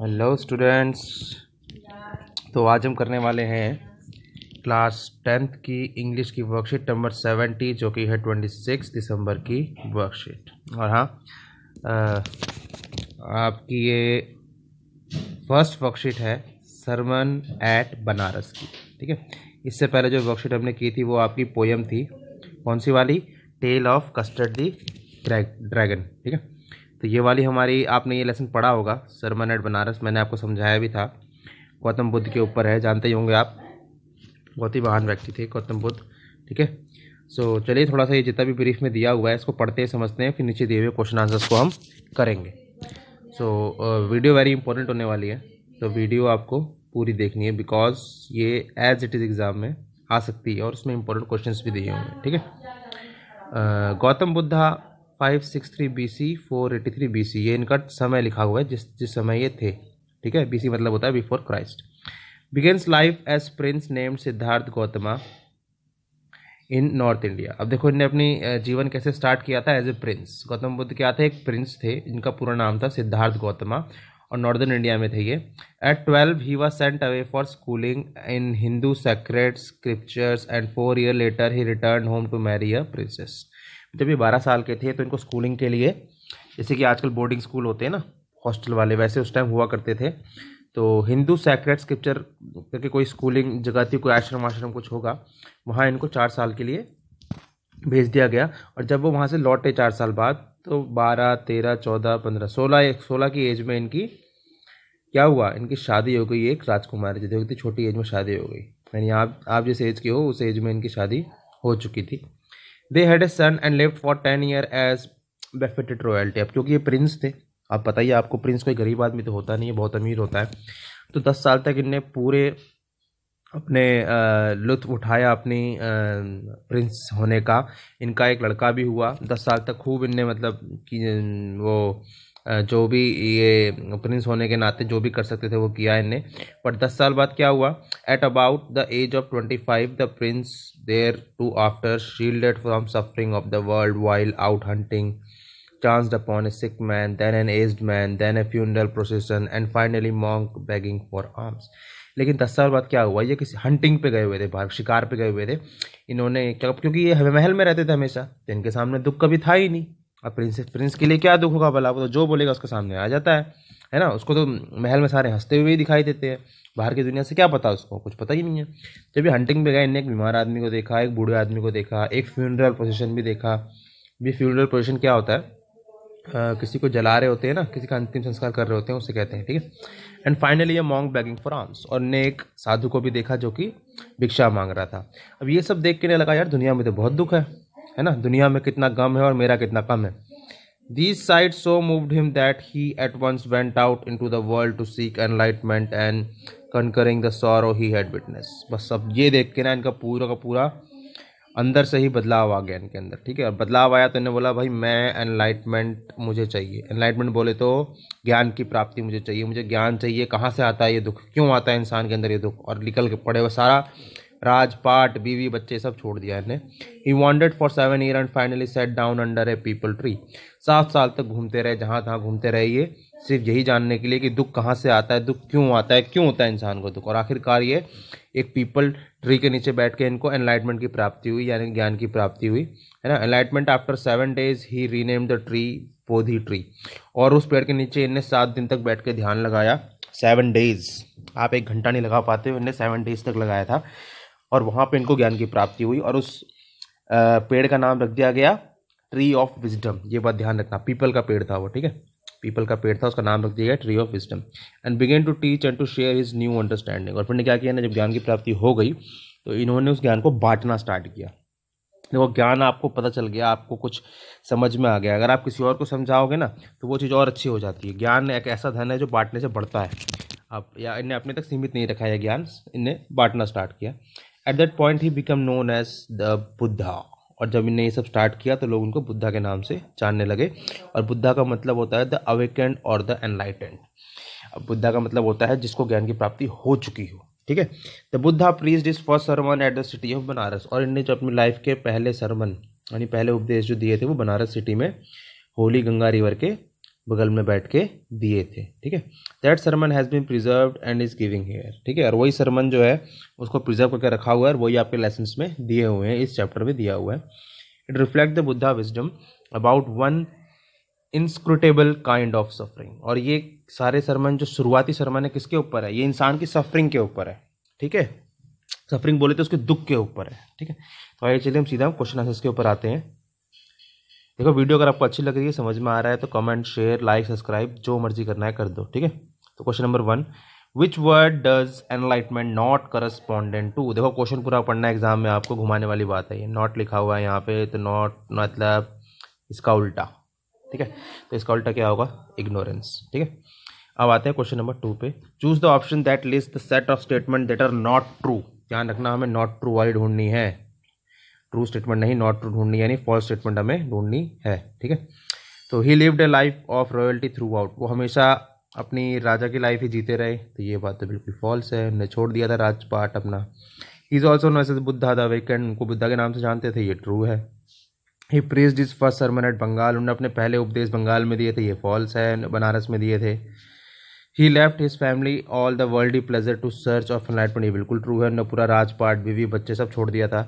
Hello students तो आज हम करने वाले हैं क्लास टेंथ की इंग्लिश की वर्कशीट नंबर सेवेंटी जो कि है ट्वेंटी सिक्स दिसंबर की वर्कशीट और हाँ आपकी ये फ़र्स्ट वर्कशीट है सरमन एट बनारस की। ठीक है? इससे पहले जो वर्कशीट हमने की थी, वो आपकी पोयम थी। कौन सी वाली? Tale of custard the dragon ठीक है? तो ये वाली हमारी, आपने ये लेसन पढ़ा होगा सरमन एट बनारस, मैंने आपको समझाया भी था। गौतम बुद्ध के ऊपर है, जानते ही होंगे आप। बहुत ही महान व्यक्ति थे गौतम बुद्ध, ठीक है? सो चलिए थोड़ा सा ये जितना भी ब्रीफ में दिया हुआ है, इसको पढ़ते हैं, समझते हैं, फिर नीचे दिए हुए क्वेश्चन आंसर्स को हम करेंगे। सो वीडियो वेरी इंपॉर्टेंट होने वाली है तो वीडियो आपको पूरी देखनी है बिकॉज़ ये एज इट इज़ एग्ज़ाम में आ सकती है और उसमें इंपॉर्टेंट क्वेश्चंस भी दिए होंगे, ठीक है? Gautam Buddha five six three B C four eighty three B C ये इनका समय लिखा हुआ है, जिस जिस समय ये थे, ठीक है? बी सी मतलब होता है before Christ begins life as prince named Siddhartha Gautama in North India अब देखो, इनने अपनी जीवन कैसे स्टार्ट किया था as a prince Gautam Buddha क्या थे? एक प्रिंस थे, इनका पूरा नाम था सिद्धार्थ गौतमा और नॉर्दर्न इंडिया में थे ये. At twelve he was sent away for schooling in Hindu sacred scriptures and four year later he return home to marry a princess जब ये बारह साल के थे तो इनको स्कूलिंग के लिए, जैसे कि आजकल बोर्डिंग स्कूल होते हैं ना हॉस्टल वाले, वैसे उस टाइम हुआ करते थे। तो हिंदू सैक्रेट स्क्रिप्चर करके कोई स्कूलिंग जगह थी, कोई आश्रम आश्रम कुछ होगा, वहाँ इनको चार साल के लिए भेज दिया गया। और जब वो वहाँ से लौटे चार साल बाद तो बारह, तेरह, चौदह, पंद्रह, सोलह, एक सोलह की एज में इनकी, क्या हुआ? इनकी शादी हो गई एक राजकुमारी जी। देखो छोटी एज में शादी हो गई। यानी आप आप जिस एज के हो, उस एज में इनकी शादी हो चुकी थी। They had a son and live for ten year as befitted royalty अब क्योंकि ये प्रिंस थे, आप बताइए, आपको प्रिंस कोई गरीब आदमी तो होता नहीं है, बहुत अमीर होता है। तो दस साल तक इनने पूरे अपने लुत्फ उठाया अपनी प्रिंस होने का। इनका एक लड़का भी हुआ। दस साल तक खूब इनने मतलब कि वो जो भी ये प्रिंस होने के नाते जो भी कर सकते थे वो किया इनने। बट दस साल बाद क्या हुआ? At about the age of twenty five the prince there to after shielded from suffering of the world while out hunting chanced upon a sick man, then an aged man, then a funeral procession, and finally monk begging for alms. लेकिन दस साल बाद क्या हुआ? ये किसी hunting पे गए हुए थे बाहर शिकार पे गए हुए थे। इन्होंने क्या क्योंकि ये महल में रहते थे हमेशा तो इनके सामने दुख कभी था ही नहीं। अब प्रिंस प्रिंस के लिए क्या दुख होगा भला? वो तो जो बोलेगा उसके सामने आ जाता है है ना? उसको तो महल में सारे हँसते हुए ही दिखाई देते हैं। बाहर की दुनिया से क्या पता उसको? कुछ पता ही नहीं है। जब ये हंटिंग पे गए इनने एक बीमार आदमी को देखा एक बूढ़े आदमी को देखा एक फ्यूनरल पोजिशन भी देखा। भी फ्यूनरल पोजिशन क्या होता है? आ, किसी को जला रहे होते हैं ना किसी का अंतिम संस्कार कर रहे होते हैं उसे कहते हैं ठीक है? एंड फाइनली ये मॉन्ग बैगिंग फॉर आर्म्स और ने एक साधु को भी देखा जो कि भिक्षा मांग रहा था। अब ये सब देख के नहीं लगा यार दुनिया में तो बहुत दुख है। है ना? दुनिया में कितना गम है और मेरा कितना कम है। These sights so moved him that he at once went out into the world to seek enlightenment and conquering the sorrow he had witnessed. बस अब ये देख के ना इनका पूरा का पूरा अंदर से ही बदलाव आ गया इनके अंदर, ठीक है? और बदलाव आया तो इन्हें बोला, भाई, मैं एनलाइटमेंट मुझे चाहिए। एनलाइटमेंट बोले तो ज्ञान की प्राप्ति मुझे चाहिए। मुझे ज्ञान चाहिए। कहाँ से आता है ये दुख? क्यों आता है इंसान के अंदर ये दुख? और निकल के पड़े हुए सारा राजपाट, बीवी बच्चे सब छोड़ दिया इन्हें ही wandered for seven year and finally sat down under a peepal tree सात साल तक घूमते रहे, जहाँ तहाँ घूमते रहे ये। सिर्फ़ यही जानने के लिए कि दुख कहाँ से आता है, दुख क्यों आता है, क्यों होता है इंसान को दुख? और आखिरकार ये एक पीपल ट्री के नीचे बैठ के इनको एनलाइटमेंट की प्राप्ति हुई, यानी ज्ञान की प्राप्ति हुई, है ना? Enlightenment after seven days he rename the tree Bodhi tree और उस पेड़ के नीचे इनने सात दिन तक बैठ के ध्यान लगाया। सेवन डेज़ आप एक घंटा नहीं लगा पाते हो, इनने सेवन डेज़ तक लगाया था। और वहाँ पे इनको ज्ञान की प्राप्ति हुई और उस पेड़ का नाम रख दिया गया ट्री ऑफ़ विजडम ये बात ध्यान रखना, पीपल का पेड़ था वो, ठीक है? पीपल का पेड़ था, उसका नाम रख दिया गया tree of wisdom and began to teach and to share his new understanding और फिर ने क्या किया ना, जब ज्ञान की प्राप्ति हो गई तो इन्होंने उस ज्ञान को बांटना स्टार्ट किया। देखो, ज्ञान आपको पता चल गया, आपको कुछ समझ में आ गया। अगर आप किसी और को समझाओगे ना तो वो चीज़ और अच्छी हो जाती है। ज्ञान एक ऐसा धन है जो बांटने से बढ़ता है। आप, या इन्हें अपने तक सीमित नहीं रखा है ज्ञान इन्हें बांटना स्टार्ट किया। At that point he become known as the Buddha और जब इन्हें ये सब स्टार्ट किया तो लोग उनको बुद्धा के नाम से जानने लगे। और बुद्धा का मतलब होता है द अवेकेंड और द एनलाइटेंड अब बुद्धा का मतलब होता है जिसको ज्ञान की प्राप्ति हो चुकी हो। ठीक है? The Buddha preached his first sermon at the city of Banaras और इनने जो अपनी लाइफ के पहले सरमन यानी पहले उपदेश जो दिए थे, वो बनारस सिटी में होली गंगा रिवर के बगल में बैठ के दिए थे, ठीक है? That sermon has been preserve and is giving here ठीक है? और वही सरमन जो है, उसको प्रिजर्व करके रखा हुआ है और वही आपके लेसन में दिए हुए हैं, इस चैप्टर में दिया हुआ है। It reflect the Buddha wisdom about one inscrutable kind of suffering और ये सारे सरमन जो शुरुआती सरमन है, किसके ऊपर है? ये इंसान की सफरिंग के ऊपर है, ठीक है? सफरिंग बोले तो उसके दुख के ऊपर है, ठीक है? तो आइए चलिए, हम सीधा क्वेश्चन आंसर के ऊपर आते हैं। देखो, वीडियो अगर आपको अच्छी लग रही है, समझ में आ रहा है तो कमेंट शेयर लाइक सब्सक्राइब जो मर्ज़ी करना है कर दो, ठीक है? तो question number one which word does enlightenment not correspondent to देखो क्वेश्चन पूरा पढ़ना है एग्ज़ाम में आपको घुमाने वाली बात है, ये नॉट लिखा हुआ है यहाँ पे तो नॉट मतलब इसका उल्टा, ठीक है? तो इसका उल्टा क्या होगा? इग्नोरेंस ठीक है? अब आते हैं क्वेश्चन नंबर टू पे। Choose the option that list the set of statement that are not true ध्यान रखना, हमें नॉट ट्रू वाली ढूंढनी है। ट्रू स्टेटमेंट नहीं नॉट ट्रू ढूंढनी, यानी फॉल्स स्टेटमेंट हमें ढूंढनी है, ठीक है? तो he lived a life of royalty throughout वो हमेशा अपनी राजा की लाइफ ही जीते रहे। तो ये बात तो बिल्कुल फॉल्स है। उन्हें छोड़ दिया था राजपाट अपना। Is also known as Buddha the wakened उनको बुद्धा के नाम से जानते थे, ये ट्रू है। He preached this first sermon at Bengal उन्होंने अपने पहले उपदेश बंगाल में दिए थे, ये फॉल्स है। बनारस में दिए थे। He left his family all the world pleasure to search of enlightenment ये बिल्कुल ट्रू है। उन्होंने पूरा राजपाट, बीवी, बच्चे सब छोड़ दिया था।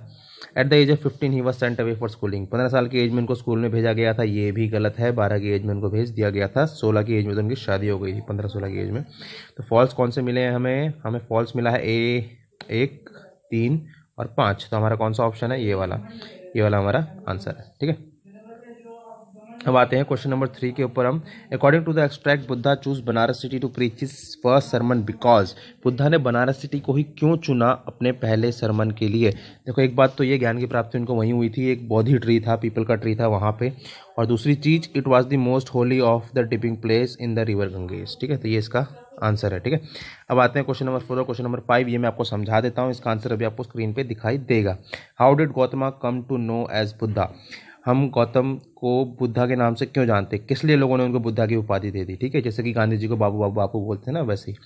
At the age of fifteen he was sent away for schooling पंद्रह साल की एज में उनको स्कूल में भेजा गया था। ये भी गलत है। बारह की एज में उनको भेज दिया गया था। सोलह की एज में तो उनकी शादी हो गई थी, पंद्रह सोलह की एज में। तो फॉल्स कौन से मिले हैं हमें? हमें फॉल्स मिला है ए एक, तीन और पाँच। तो हमारा कौन सा ऑप्शन है? ये वाला। ये वाला हमारा आंसर है। ठीक है? अब आते हैं। क्वेश्चन नंबर थ्री के ऊपर हम according to the extract Buddha choose Banaras city to preach his first sermon because Buddha ने बनारस सिटी को ही क्यों चुना अपने पहले सरमन के लिए? देखो, एक बात तो ये ज्ञान की प्राप्ति उनको वहीं हुई थी। एक बौद्धि ट्री था पीपल का ट्री था वहाँ पे। और दूसरी चीज़ it was the most holy of the dipping place in the river Ganges ठीक है तो ये इसका आंसर है, ठीक है? अब आते हैं क्वेश्चन नंबर फोर और क्वेश्चन नंबर फाइव ये मैं आपको समझा देता हूँ। इसका आंसर अभी आपको स्क्रीन पे दिखाई देगा। How did Gautama come to know as Buddha हम गौतम को बुद्धा के नाम से क्यों जानते? किस लिए लोगों ने उनको बुद्धा की उपाधि दे दी? ठीक है, जैसे कि गांधी जी को बाबू बाबू, बापू बोलते हैं ना वैसे ही।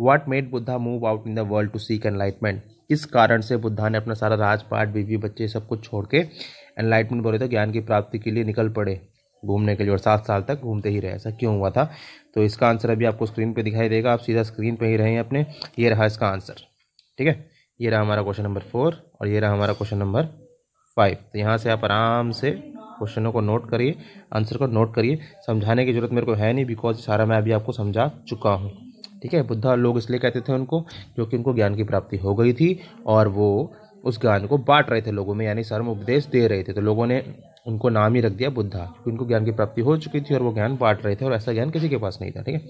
What made Buddha move out in the world to seek enlightenment किस कारण से बुद्धा ने अपना सारा राजपाट, बीवी, बच्चे सब कुछ छोड़ के एनलाइटमेंट बोले तो ज्ञान की प्राप्ति के लिए निकल पड़े घूमने के लिए और सात साल तक घूमते ही रहे, ऐसा क्यों हुआ था? तो इसका आंसर अभी आपको स्क्रीन पे दिखाई देगा, आप सीधा स्क्रीन पे ही रहे अपने। ये रहा इसका आंसर ठीक है? ये रहा हमारा क्वेश्चन नंबर फोर और ये रहा हमारा क्वेश्चन नंबर फाइव तो यहाँ से आप आराम से क्वेश्चनों को नोट करिए आंसर को नोट करिए। समझाने की ज़रूरत मेरे को है नहीं बिकॉज़ सारा मैं अभी आपको समझा चुका हूँ। ठीक है? बुद्धा लोग इसलिए कहते थे उनको क्योंकि उनको ज्ञान की प्राप्ति हो गई थी और वो उस ज्ञान को बांट रहे थे लोगों में, यानी सर्म उपदेश दे रहे थे। तो लोगों ने उनको नाम ही रख दिया बुद्धा, क्योंकि उनको ज्ञान की प्राप्ति हो चुकी थी और वो ज्ञान बांट रहे थे और ऐसा ज्ञान किसी के पास नहीं था। ठीक है?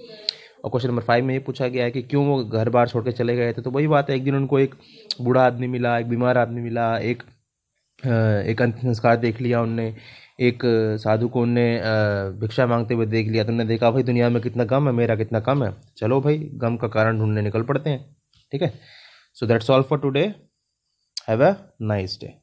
और क्वेश्चन नंबर फाइव में ये पूछा गया है कि क्यों वो घर बार छोड़ के चले गए थे? तो वही बात है, एक दिन उनको एक बूढ़ा आदमी मिला, एक बीमार आदमी मिला, एक एक अंतिम संस्कार देख लिया उनने, एक साधु को उनने भिक्षा मांगते हुए देख लिया। तो उन्होंने देखा, भाई, दुनिया में कितना गम है, मेरा कितना कम है। चलो भाई, गम का कारण ढूँढने निकल पड़ते हैं, ठीक है? So that's all for today have a nice day